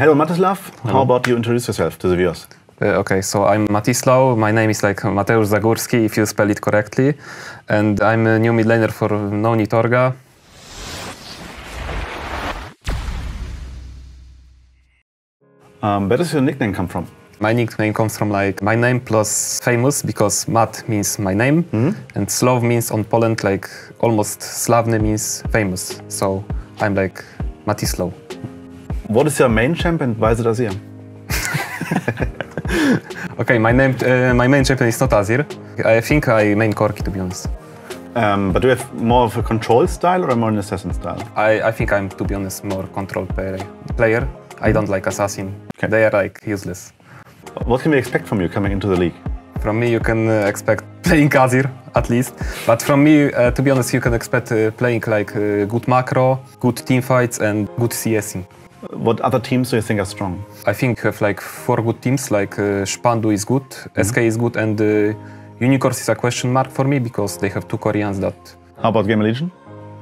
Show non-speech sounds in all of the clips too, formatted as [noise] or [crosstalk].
Hello, Matislaw. How about you introduce yourself to the viewers? Uh, okay, so I'm Matislaw. My name is like Mateusz Zagórski, if you spell it correctly. And I'm a new mid laner for No Need Orga. Um, where does your nickname come from? My nickname comes from like my name plus famous because Mat means my name and Slav means on Poland like almost Slavny means famous. So I'm like Matislaw. What is your main champ and why is it Azir? [laughs] Okay, my name, uh, my main champion is not Azir. I think I main Corki to be honest. Um, but do you have more of a control style or more an assassin style? I, I think I'm to be honest more control player. player. I don't like assassin. Okay. They are like useless. What can we expect from you coming into the league? From me, you can uh, expect [laughs] playing Azir at least. But from me, uh, to be honest, you can expect uh, playing like uh, good macro, good team fights, and good CSing. What other teams do you think are strong? I think have like four good teams. Like uh, Spandau is good, SK is good, and uh, Unicorns is a question mark for me because they have two Koreans that. How about Gamer Legion?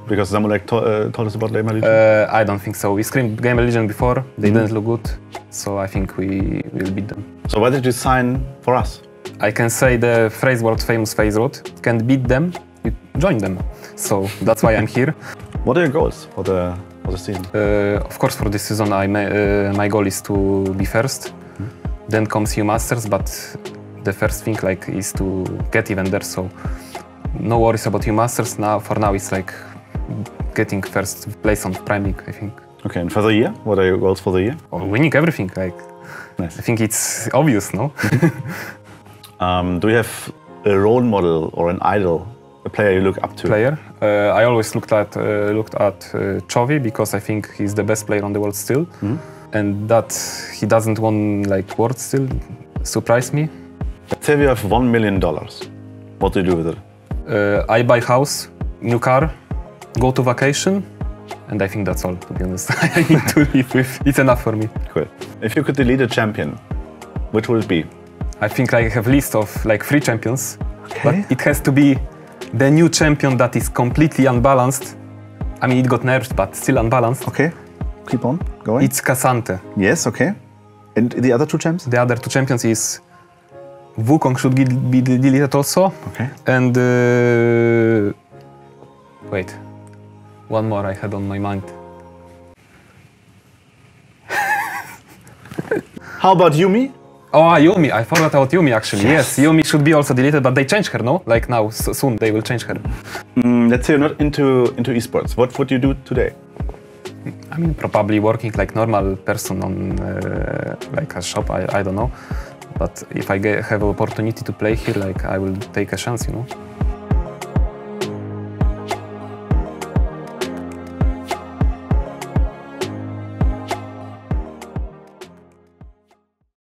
Because Zamulek to- uh, told us about Gamer Legion. Uh, I don't think so. We screamed Game Legion before. They didn't look good, so I think we will beat them. so why did you sign for us? I can say the phrase world famous phase road. Can beat them, you join them. So that's why I'm here. [laughs] What are your goals for the for the season? Uh, of course, for this season, I ma- uh, my goal is to be first. Then comes EU Masters, but the first thing like is to get even there. So no worries about EU Masters now. For now, it's like getting first place on Prime League. I think Okay, and for the year, what are your goals for the year? or winning everything. Like Nice. I think it's obvious, no? [laughs] Um, do you have a role model or an idol, a player you look up to? player. Uh, I always looked at uh, looked at uh, Chovy because I think he's the best player on the world still, and that he doesn't won like world still surprised me. Say we have one million dollars. What do you do with it? Uh, I buy house, new car, go to vacation, and I think that's all. To be honest, [laughs] I need to [laughs] live with. It's enough for me. Cool. If you could delete a champion, which would it be? I think I have list of like three champions, Okay. but it has to be the new champion that is completely unbalanced. I mean, it got nerfed, but still unbalanced. Okay. Keep on going. It's K'Sante. yes. Okay. And the other two champs? The other two champions is Wukong should be, deleted also, Okay. and uh, wait, one more I had on my mind. How about Yuumi? Oh, ah, Yuumi! I forgot about Yuumi actually. Yes. Yuumi should be also deleted, but they changed her, no? Like now, s- soon they will change her. Mm, let's say you're not into into esports. What would you do today? I mean, probably working like normal person on uh, like a shop. I, I don't know, but if I get, have opportunity to play here, like I will take a chance, you know.